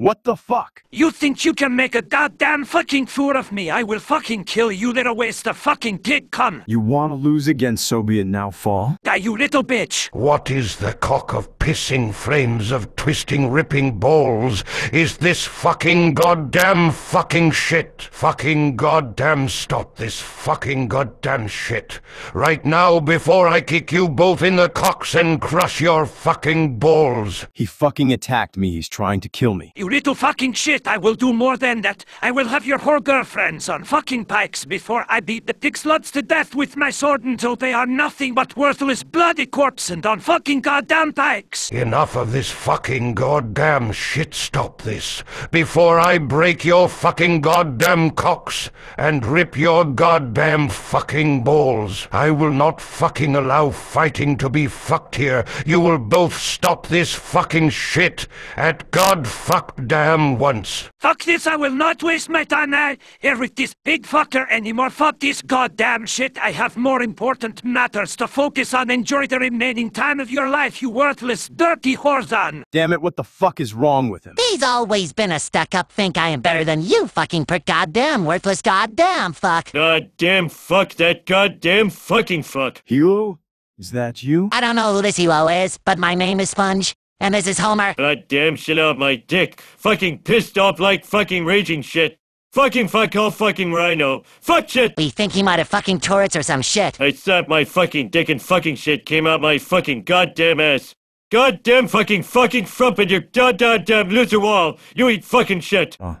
What the fuck? You think you can make a goddamn fucking fool of me? I will fucking kill you, little waste of fucking dick cum. You wanna lose again, so be it now, fall? Die, you little bitch. What is the cock of pissing flames of twisting ripping balls? Is this fucking goddamn fucking shit? Fucking goddamn stop this fucking goddamn shit. Right now before I kick you both in the cocks and crush your fucking balls. He fucking attacked me. He's trying to kill me. You little fucking shit, I will do more than that. I will have your whole girlfriends on fucking pikes before I beat the pig sluts to death with my sword until they are nothing but worthless bloody corpses and on fucking goddamn pikes. Enough of this fucking goddamn shit. Stop this before I break your fucking goddamn cocks and rip your goddamn fucking balls. I will not fucking allow fighting to be fucked here. You will both stop this fucking shit at god fuck damn once. Fuck this, I will not waste my time uh, here with this big fucker anymore. Fuck this goddamn shit. I have more important matters to focus on. Enjoy the remaining time of your life, you worthless, dirty whoreson. Damn it, what the fuck is wrong with him? He's always been a stuck-up think I am better than you fucking prick goddamn worthless goddamn fuck. Goddamn fuck that goddamn fucking fuck. Hilo? Is that you? I don't know who this hero is, but my name is Sponge, and this is Homer. Goddamn shit out my dick. Fucking pissed off like fucking raging shit. Fucking fuck all fucking rhino. Fuck shit. We think he might have fucking Tourette's or some shit. I slapped my fucking dick and fucking shit came out my fucking goddamn ass. Goddamn fucking fucking frump in your goddamn loser wall. You eat fucking shit. Oh,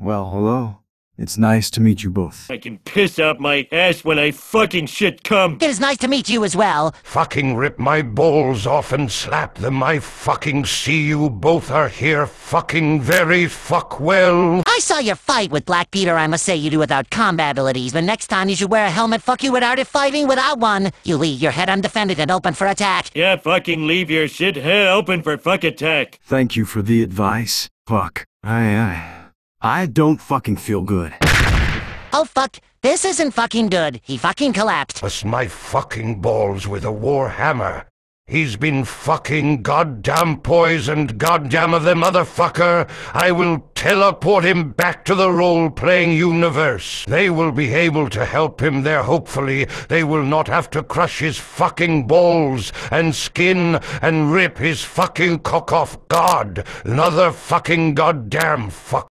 well, hello. It's nice to meet you both. I can piss out my ass when I fucking shit come. It is nice to meet you as well. Fucking rip my balls off and slap them. I fucking see you both are here fucking very fuck well. I saw your fight with Black Peter, I must say you do without combat abilities, but next time you should wear a helmet fuck you without it fighting without one. You leave your head undefended and open for attack. Yeah, fucking leave your shit head open for fuck attack. Thank you for the advice. Fuck. Aye I, I don't fucking feel good. Oh fuck, this isn't fucking good. He fucking collapsed. Us my fucking balls with a war hammer. He's been fucking goddamn poisoned, goddamn of the motherfucker. I will teleport him back to the role-playing universe. They will be able to help him there, hopefully. They will not have to crush his fucking balls and skin and rip his fucking cock off. God, another fucking goddamn fuck.